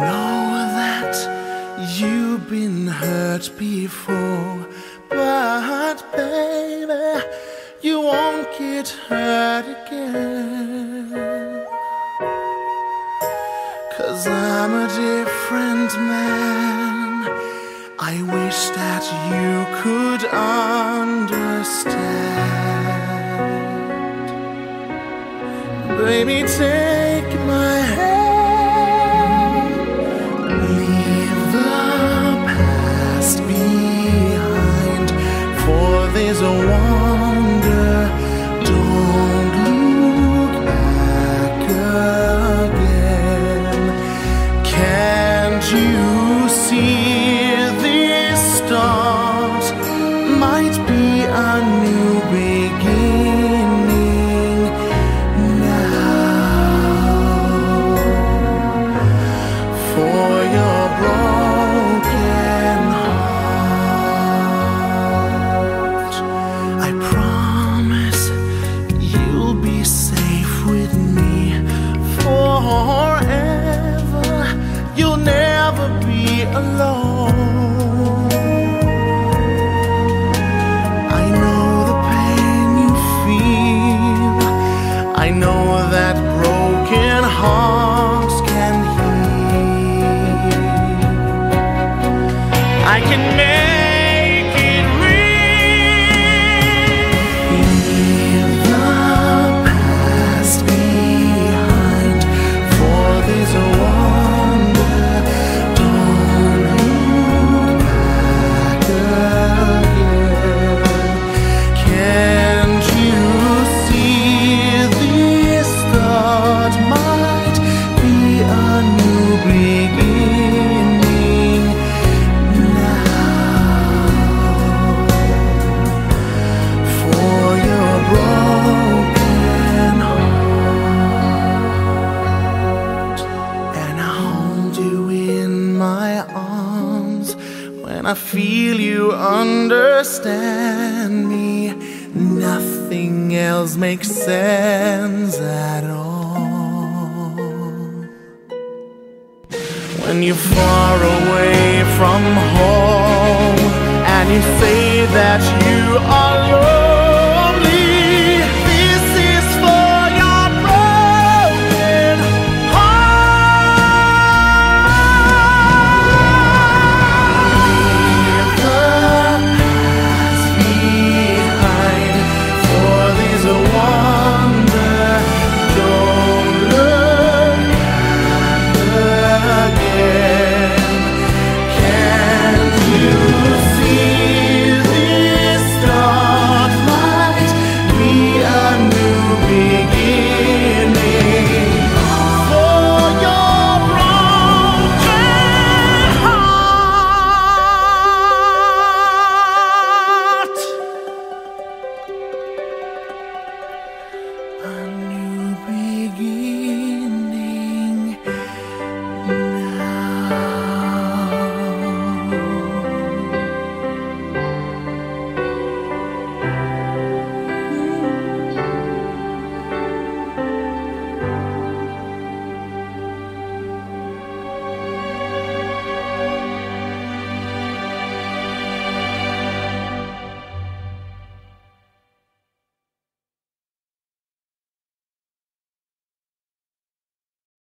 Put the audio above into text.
know that you've been hurt before, but baby, you won't get hurt again. Cause I'm a different man. I wish that you could understand. Baby, take with me forever. You'll never be alone. When I feel you understand me. Nothing else makes sense at all. When you're far away from home and you say that you are lonely.